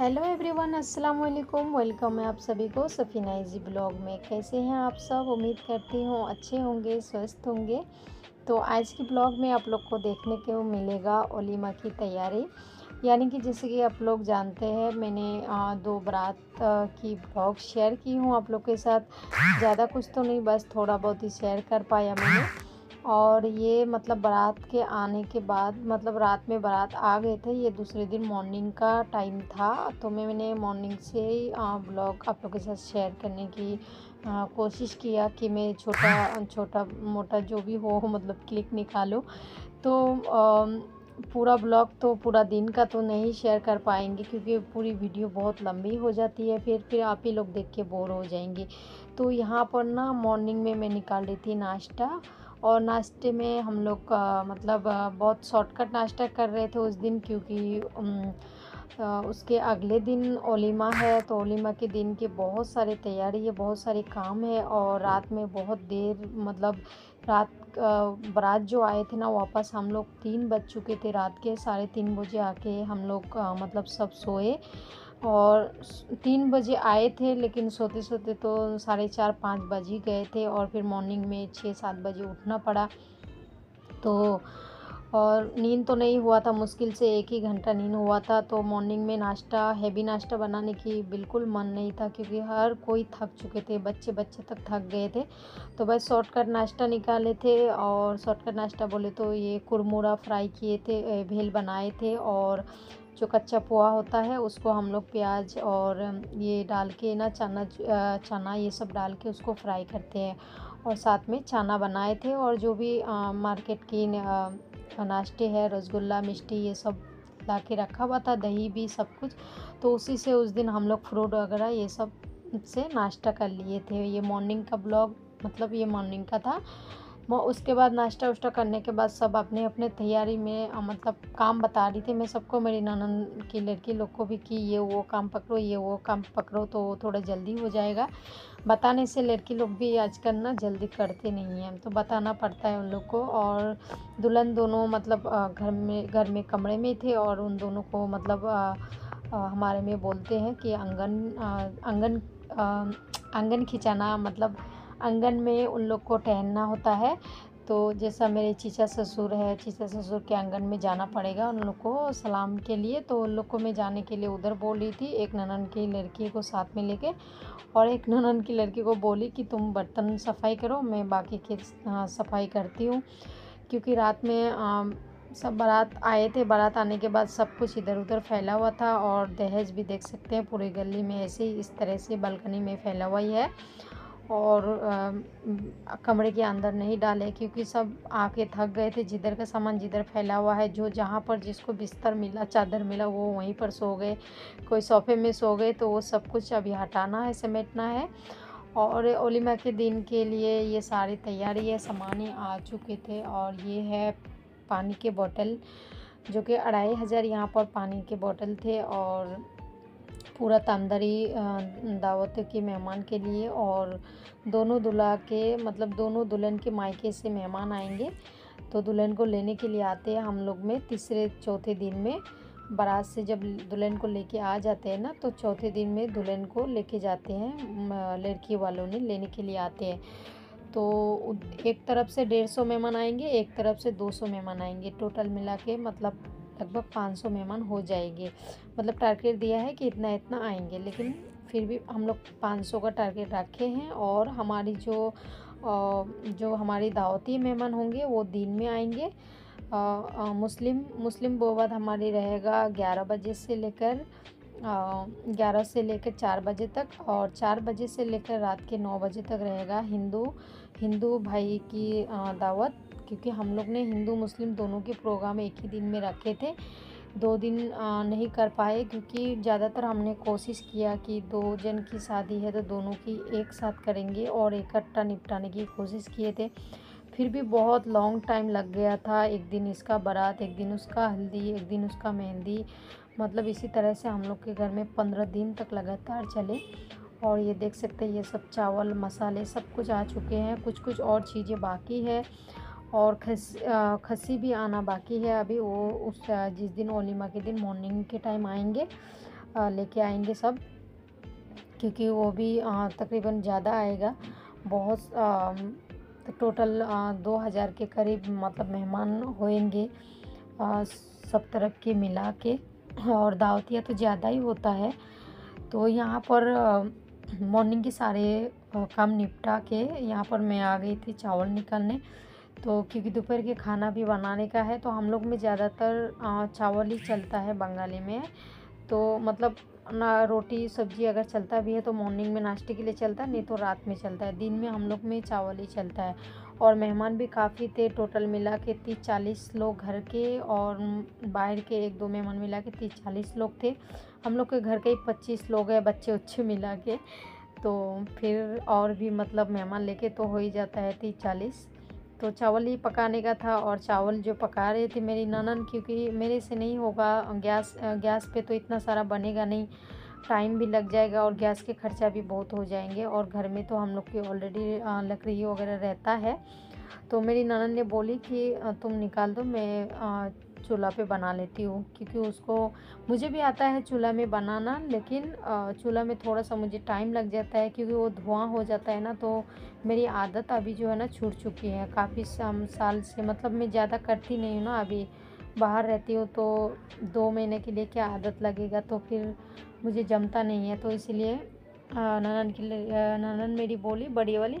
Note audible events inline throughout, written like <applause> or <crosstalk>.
Hello everyone अस्सलाम वालेकुम welcome है आप सभी को सफ़ीना इजी ब्लॉग में। कैसे हैं आप सब? उम्मीद करती हूँ अच्छे होंगे, स्वस्थ होंगे। तो आज के ब्लॉग में आप लोग को देखने को मिलेगा ओलीमा की तैयारी। यानी कि जैसे कि आप लोग जानते हैं, मैंने दो बारात की ब्लॉग शेयर की हूँ आप लोग के साथ। ज़्यादा कुछ तो नहीं, बस थोड़ा बहुत ही शेयर कर पाया मैंने। और ये मतलब बारात के आने के बाद मतलब रात में बारात आ गए थे ये दूसरे दिन मॉर्निंग का टाइम था। तो मैं मैंने मॉर्निंग से ही ब्लॉग आप लोग के साथ शेयर करने की आ, कोशिश किया कि मैं छोटा छोटा मोटा जो भी हो <laughs> मतलब क्लिक निकालो। तो आ, पूरा ब्लॉग तो पूरा दिन का तो नहीं शेयर कर पाएँगे क्योंकि पूरी वीडियो बहुत लंबी हो जाती है फिर फिर आप ही लोग देख के बोर हो जाएँगे। तो यहाँ पर ना मॉर्निंग में मैं निकाल रही थी नाश्ता और नाश्ते में हम लोग मतलब बहुत शॉर्टकट नाश्ता कर रहे थे उस दिन क्योंकि उसके अगले दिन ओलिमा है तो ओलिमा के दिन के बहुत सारे तैयारी है, बहुत सारे काम है और रात में बहुत देर मतलब रात बारात जो आए थे ना वापस हम लोग तीन बज चुके थे रात के, साढ़े तीन बजे आके हम लोग मतलब सब सोए। और तीन बजे आए थे, लेकिन सोते सोते तो साढ़े चार, पाँच बज ही गए थे और फिर मॉर्निंग में छः, सात बजे उठना पड़ा। तो और नींद तो नहीं हुआ था, मुश्किल से एक ही घंटा नींद हुआ था तो मॉर्निंग में नाश्ता हैवी नाश्ता बनाने की बिल्कुल मन नहीं था, क्योंकि हर कोई थक चुके थे बच्चे बच्चे तक थक गए थे। तो बस शॉर्टकट नाश्ता निकाले थे और शॉर्टकट नाश्ता बोले तो ये कुरमुरा फ्राई किए थे भेल बनाए थे और जो कच्चा पोहा होता है उसको हम लोग प्याज और ये डाल के ना चना चना ये सब डाल के उसको फ्राई करते हैं। और साथ में चना बनाए थे और जो भी आ, मार्केट की नाश्ते है रसगुल्ला मिष्टी ये सब ला के रखा हुआ था दही भी सब कुछ तो उसी से उस दिन हम लोग फ्रूट वगैरह ये सबसे नाश्ता कर लिए थे। ये मॉर्निंग का ब्लॉग मतलब ये मॉर्निंग का था। मैं उसके बाद नाश्ता उश्ता करने के बाद सब अपने अपने तैयारी में मतलब काम बता रही थी मैं सबको, मेरी ननन की लड़की लोग को भी कि ये वो काम पकड़ो, ये वो काम पकड़ो तो वो थोड़ा जल्दी हो जाएगा। बताने से लड़की लोग भी आजकल ना जल्दी करते नहीं हैं तो बताना पड़ता है उन लोग को और दुल्हन दोनों मतलब घर में घर में कमरे में थे और उन दोनों को मतलब हमारे में बोलते हैं कि आँगन आँगन आँगन खिंचाना मतलब आँगन में उन लोग को टहलना होता है। तो जैसा मेरे चीचा ससुर है चीचा ससुर के आँगन में जाना पड़ेगा उन लोग को सलाम के लिए। तो उन लोग को मैं जाने के लिए उधर बोल थी एक ननन की लड़की को साथ में लेके और एक ननन की लड़की को बोली कि तुम बर्तन सफ़ाई करो मैं बाकी की सफ़ाई करती हूँ। क्योंकि रात में आ, सब बारात आए थे बारात आने के बाद सब कुछ इधर उधर फैला हुआ था और दहेज भी देख सकते हैं पूरी गली में ऐसे ही इस तरह से बालकनी में फैला हुआ ही है। और आ, कमरे के अंदर नहीं डाले क्योंकि सब आके थक गए थे। जिधर का सामान जिधर फैला हुआ है जो जहाँ पर जिसको बिस्तर मिला चादर मिला वो वहीं पर सो गए। कोई सोफे में सो गए तो वो सब कुछ अभी हटाना है समेटना है। और ओलिमा के दिन के लिए ये सारी तैयारी है सामान आ चुके थे। और ये है पानी के बोतल जो कि अढ़ाई हज़ार यहाँ पर पानी के बोतल थे। और पूरा तंदरी दावत की मेहमान के लिए और दोनों दुल्हा के मतलब दोनों दुल्हन के मायके से मेहमान आएँगे। तो दुल्हन को लेने के लिए आते हैं हम लोग में तीसरे, चौथे दिन में। बारात से जब दुल्हन को लेके आ जाते हैं ना तो चौथे दिन में दुल्हन को लेके जाते हैं लड़की वालों ने लेने के लिए आते हैं। तो एक तरफ़ से डेढ़ सौ मेहमान आएँगे, एक तरफ़ से दो सौ मेहमान आएँगे टोटल मिला के मतलब लगभग 500 मेहमान हो जाएँगे। मतलब टारगेट दिया है कि इतना इतना आएँगे, लेकिन फिर भी हम लोग 500 का टारगेट रखे हैं और हमारी जो जो हमारी दावती मेहमान होंगे वो दिन में आएँगे। मुस्लिम मुस्लिम बोवद हमारी रहेगा ग्यारह बजे से लेकर ग्यारह से लेकर चार बजे तक और चार बजे से लेकर रात के नौ बजे तक रहेगा हिंदू हिंदू भाई की दावत। क्योंकि हम लोग ने हिंदू मुस्लिम दोनों के प्रोग्राम एक ही दिन में रखे थे। दो दिन नहीं कर पाए क्योंकि ज़्यादातर हमने कोशिश किया कि दो जन की शादी है तो दोनों की एक साथ करेंगे और इकट्ठा निपटाने की कोशिश किए थे। फिर भी बहुत लॉन्ग टाइम लग गया था। एक दिन इसका बारात, एक दिन उसका हल्दी, एक दिन उसका मेहंदी। मतलब इसी तरह से हम लोग के घर में पंद्रह दिन तक लगातार चले। और ये देख सकते हैं, ये सब चावल, मसाले सब कुछ आ चुके हैं। कुछ कुछ और चीज़ें बाकी है। और खस खसी भी आना बाकी है अभी। वो उस जिस दिन ओलिमा के दिन मॉर्निंग के टाइम आएँगे लेके आएँगे सब, क्योंकि वो भी तकरीबन ज़्यादा आएगा। बहुत तो टोटल दो हज़ार के करीब मतलब मेहमान होएँगे सब तरफ़ के मिला के। और दावतिया तो ज़्यादा ही होता है। तो यहाँ पर मॉर्निंग के सारे काम निपटा के यहाँ पर मैं आ गई थी चावल निकालने। तो क्योंकि दोपहर के खाना भी बनाने का है तो हम लोग में ज़्यादातर चावल ही चलता है बंगाली में। तो मतलब ना रोटी, सब्ज़ी अगर चलता भी है तो मॉर्निंग में नाश्ते के लिए चलता है, नहीं तो रात में चलता है। दिन में हम लोग में चावल ही चलता है। और मेहमान भी काफ़ी थे टोटल मिला के तीस चालीस लोग घर के और बाहर के एक दो मेहमान मिला के तीस चालीस लोग थे। हम लोग के घर के ही पच्चीस लोग हैं, बच्चे उच्चे मिला के। तो फिर और भी मतलब मेहमान लेके तो हो ही जाता है तीस चालीस तो चावल ही पकाने का था और चावल जो पका रहे थे मेरी ननन, क्योंकि मेरे से नहीं होगा। गैस गैस पे तो इतना सारा बनेगा नहीं। टाइम भी लग जाएगा और गैस के खर्चा भी बहुत हो जाएँगे और घर में तो हम लोग की ऑलरेडी लकड़ी वगैरह रहता है। तो मेरी ननन ने बोली कि तुम निकाल दो, मैं चूल्हा पे बना लेती हूँ क्योंकि उसको मुझे भी आता है चूल्हा में बनाना लेकिन चूल्हा में थोड़ा सा मुझे टाइम लग जाता है क्योंकि वो धुआँ हो जाता है ना तो मेरी आदत अभी जो है ना छूट चुकी है। काफ़ी साल से मतलब मैं ज़्यादा करती नहीं हूँ ना अभी बाहर रहती हूँ तो दो महीने के लिए क्या आदत लगेगा तो फिर मुझे जमता नहीं है तो इसलिए ननन की ननन मेरी बोली बड़ी वाली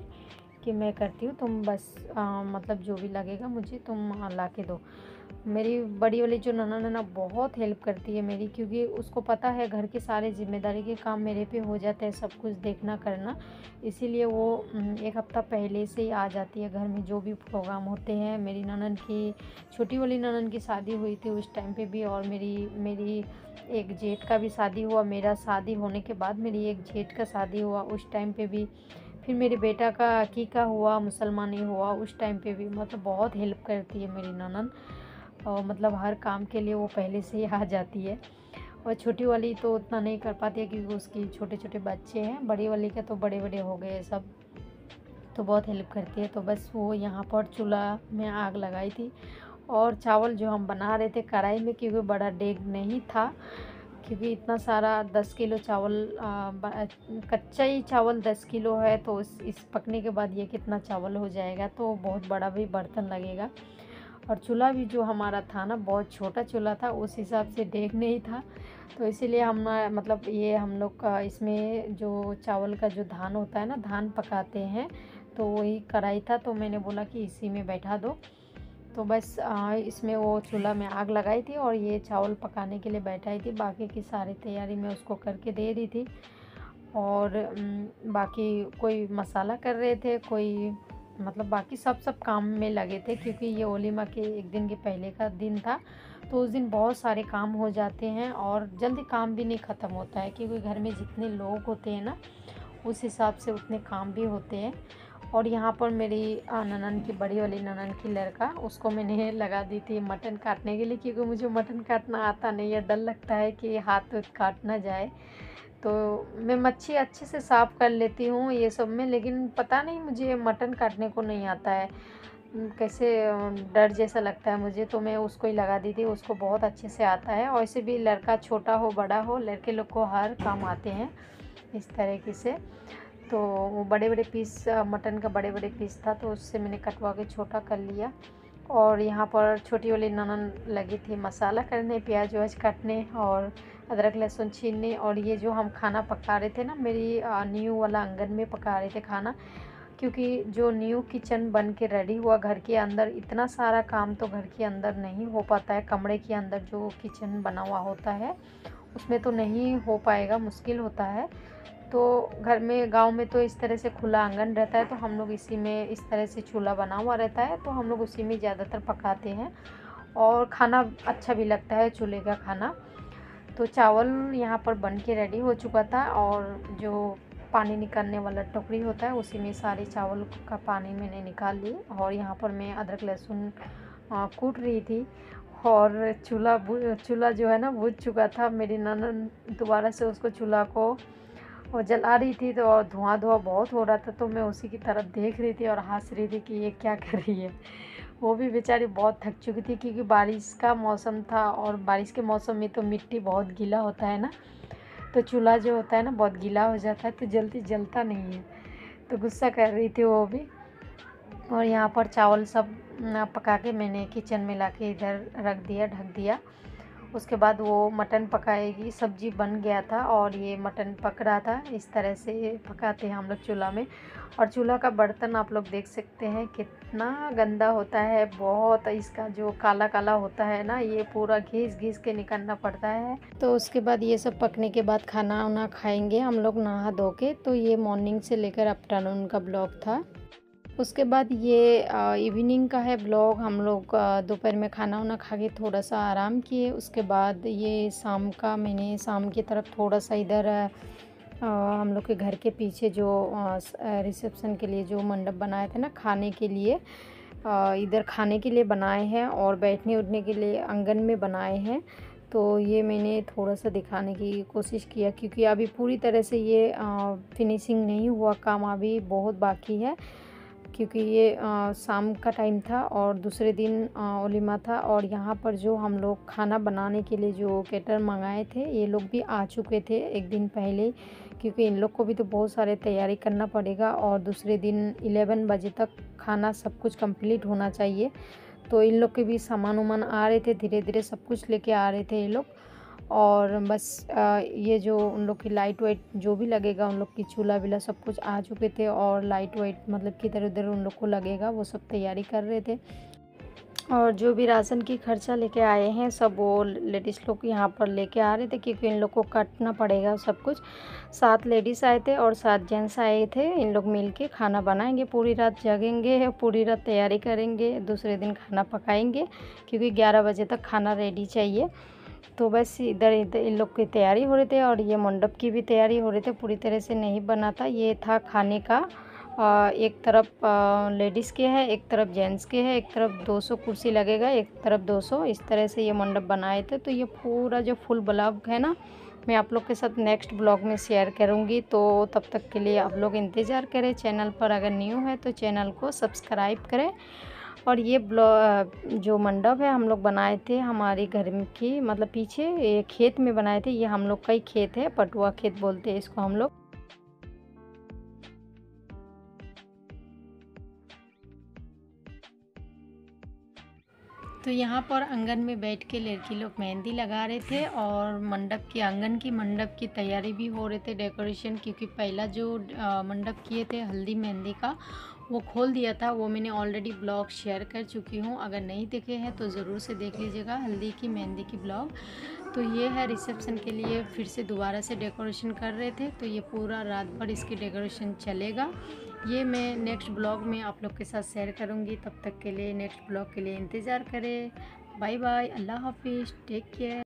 कि मैं करती हूँ तुम बस आ, मतलब जो भी लगेगा मुझे तुम ला के दो। मेरी बड़ी वाली जो ननन है ना बहुत हेल्प करती है मेरी, क्योंकि उसको पता है घर के सारे ज़िम्मेदारी के काम मेरे पे हो जाते हैं, सब कुछ देखना करना। इसीलिए वो एक हफ़्ता पहले से ही आ जाती है घर में, जो भी प्रोग्राम होते हैं। मेरी ननन की, छोटी वाली ननन की शादी हुई थी उस टाइम पे भी, और मेरी मेरी एक जेठ का भी शादी हुआ। मेरा शादी होने के बाद मेरी एक जेठ का शादी हुआ उस टाइम पे भी। फिर मेरे बेटा का अकीका हुआ, मुसलमानी हुआ उस टाइम पे भी। मतलब बहुत हेल्प करती है मेरी ननन। और मतलब हर काम के लिए वो पहले से ही आ जाती है। और छोटी वाली तो उतना नहीं कर पाती है क्योंकि उसकी छोटे छोटे बच्चे हैं। बड़ी वाली के तो बड़े बड़े हो गए सब। तो बहुत हेल्प करती है। तो बस वो यहाँ पर चूल्हा में आग लगाई थी। और चावल जो हम बना रहे थे कढ़ाई में क्योंकि बड़ा डेग नहीं था क्योंकि इतना सारा दस किलो चावल कच्चा ही चावल दस किलो है तो इस, इस पकने के बाद ये कितना चावल हो जाएगा तो बहुत बड़ा भी बर्तन लगेगा। और चूल्हा भी जो हमारा था ना, बहुत छोटा चूल्हा था, उस हिसाब से डेग नहीं था। तो इसीलिए हम मतलब ये हम लोग का इसमें जो चावल का जो धान होता है ना, धान पकाते हैं तो वही कढ़ाई था तो मैंने बोला कि इसी में बैठा दो। तो बस इसमें वो चूल्हा में आग लगाई थी और ये चावल पकाने के लिए बैठाई थी। बाकी की सारी तैयारी मैं उसको करके दे रही थी। और बाकी कोई मसाला कर रहे थे, कोई मतलब बाकी सब सब काम में लगे थे क्योंकि ये ओलिमा के एक दिन के पहले का दिन था। तो उस दिन बहुत सारे काम हो जाते हैं और जल्दी काम भी नहीं ख़त्म होता है क्योंकि घर में जितने लोग होते हैं ना, उस हिसाब से उतने काम भी होते हैं। और यहाँ पर मेरी ननन की, बड़ी वाली ननन की लड़का, उसको मैंने <laughs> लगा दी थी मटन काटने के लिए क्योंकि मुझे मटन काटना आता नहीं है, डर लगता है कि हाथ काट ना जाए। तो मैं मच्छी अच्छे से साफ़ कर लेती हूँ ये सब में, लेकिन पता नहीं मुझे मटन काटने को नहीं आता है। कैसे डर जैसा लगता है मुझे तो मैं उसको ही लगा दी थी उसको बहुत अच्छे से आता है। ऐसे भी लड़का छोटा हो, बड़ा हो, लड़के लोग को हर काम आते हैं इस तरीके से। तो वो बड़े बड़े पीस, मटन का बड़े बड़े पीस था तो उससे मैंने कटवा के छोटा कर लिया। और यहाँ पर छोटी वाली ननन लगी थी मसाला करने, प्याज व्याज काटने और अदरक, लहसुन छीनने और ये जो हम खाना पका रहे थे ना, मेरी न्यू वाला आँगन में पका रहे थे खाना, क्योंकि जो न्यू किचन बन के रेडी हुआ घर के अंदर, इतना सारा काम तो घर के अंदर नहीं हो पाता है, कमरे के अंदर जो किचन बना हुआ होता है, उसमें तो नहीं हो पाएगा, मुश्किल होता है। तो घर में, गाँव में तो इस तरह से खुला आँगन रहता है तो हम लोग इसी में इस तरह से चूल्हा बना हुआ रहता है तो हम लोग उसी में ज़्यादातर पकाते हैं। और खाना अच्छा भी लगता है, चूल्हे का खाना। तो चावल यहाँ पर बन के रेडी हो चुका था, और जो पानी निकालने वाला टोकरी होता है, उसी में सारे चावल का पानी मैंने निकाल ली और यहाँ पर मैं अदरक, लहसुन कूट रही थी। और चूल्हा चूल्हा जो है ना बुझ चुका था। मेरी ननन दोबारा से उसको चूल्हा को वो जला रही थी तो और धुआँ धुआँ बहुत हो रहा था तो मैं उसी की तरफ़ देख रही थी और हंस रही थी कि ये क्या कर रही है। वो भी बेचारी बहुत थक चुकी थी क्योंकि बारिश का मौसम था और बारिश के मौसम में तो मिट्टी बहुत गीला होता है ना तो चूल्हा जो होता है ना बहुत गीला हो जाता है तो जल्दी जलता नहीं है। तो गुस्सा कर रही थी वो भी और यहाँ पर चावल सब पका के मैंने किचन में ला के इधर रख दिया, ढक दिया उसके बाद वो मटन पकाएगी, सब्ज़ी बन गया था और ये मटन पक रहा था। इस तरह से पकाते हैं हम लोग चूल्हा में। और चूल्हा का बर्तन आप लोग देख सकते हैं कितना गंदा होता है, बहुत इसका जो काला काला होता है ना, ये पूरा घीस घीस के निकलना पड़ता है। तो उसके बाद ये सब पकने के बाद खाना वाना खाएँगे हम लोग नहा धो के। तो ये मॉर्निंग से लेकर आफ्टरनून का ब्लॉग था। उसके बाद ये इवनिंग का है ब्लॉग हम लोग दोपहर में खाना वाना खा के थोड़ा सा आराम किए। उसके बाद ये शाम का मैंने शाम की तरफ़ थोड़ा सा इधर हम लोग के घर के पीछे जो रिसेप्शन के लिए जो मंडप बनाए थे ना खाने के लिए इधर खाने के लिए बनाए हैं और बैठने उठने के लिए आँगन में बनाए हैं। तो ये मैंने थोड़ा सा दिखाने की कोशिश किया क्योंकि अभी पूरी तरह से ये फिनिशिंग नहीं हुआ, काम अभी बहुत बाकी है। क्योंकि ये शाम का टाइम था और दूसरे दिन ओलिमा था और यहाँ पर जो हम लोग खाना बनाने के लिए जो केटर मंगाए थे, ये लोग भी आ चुके थे एक दिन पहले क्योंकि इन लोग को भी तो बहुत सारे तैयारी करना पड़ेगा और दूसरे दिन इलेवन बजे तक खाना सब कुछ कंप्लीट होना चाहिए। तो इन लोग के भी सामान वामान आ रहे थे धीरे धीरे सब कुछ लेके आ रहे थे ये लोग। और बस ये जो उन लोग की लाइट वाइट जो भी लगेगा, उन लोग की चूल्हा विला सब कुछ आ चुके थे और लाइट वाइट मतलब किधर उधर उन लोग को लगेगा, वो सब तैयारी कर रहे थे। और जो भी राशन की खर्चा लेके आए हैं, सब वो लेडीज़ लोग यहाँ पर लेके आ रहे थे क्योंकि इन लोग को काटना पड़ेगा सब कुछ। सात लेडीज़ आए थे और सात जेंट्स आए थे, इन लोग मिल के खाना बनाएँगे, पूरी रात जगेंगे, पूरी रात तैयारी करेंगे, दूसरे दिन खाना पकाएँगे, क्योंकि ग्यारह बजे तक खाना रेडी चाहिए। तो बस इधर इधर इन लोग की तैयारी हो रही थी और ये मंडप की भी तैयारी हो रही थी, पूरी तरह से नहीं बना था। ये था खाने का एक तरफ़ लेडीज़ के है, एक तरफ़ जेंट्स के है, एक तरफ़ 200 कुर्सी लगेगा, एक तरफ़ 200 इस तरह से ये मंडप बनाए थे। तो ये पूरा जो फुल ब्लॉग है ना, मैं आप लोग के साथ नेक्स्ट ब्लॉग में शेयर करूँगी। तो तब तक के लिए आप लोग इंतज़ार करें। चैनल पर अगर न्यू है तो चैनल को सब्सक्राइब करें। और ये जो मंडप है, हम लोग बनाए थे हमारे घर की मतलब पीछे, ये खेत में बनाए थे, ये हम लोग का ही खेत है, पटुआ खेत बोलते हैं इसको हम लोग। तो यहाँ पर आँगन में बैठ के लड़की लोग मेहंदी लगा रहे थे और मंडप की, आँगन की मंडप की तैयारी भी हो रहे थे डेकोरेशन, क्योंकि पहला जो मंडप किए थे हल्दी मेहंदी का वो खोल दिया था, वो मैंने ऑलरेडी ब्लॉग शेयर कर चुकी हूँ। अगर नहीं देखे हैं तो ज़रूर से देख लीजिएगा, हल्दी की, मेहंदी की ब्लॉग तो ये है रिसेप्शन के लिए फिर से दोबारा से डेकोरेशन कर रहे थे तो ये पूरा रात भर इसकी डेकोरेशन चलेगा। ये मैं नेक्स्ट ब्लॉग में आप लोग के साथ शेयर करूँगी। तब तक के लिए नेक्स्ट ब्लॉग के लिए इंतज़ार करें। बाय बाय अल्लाह हाफिज़ टेक केयर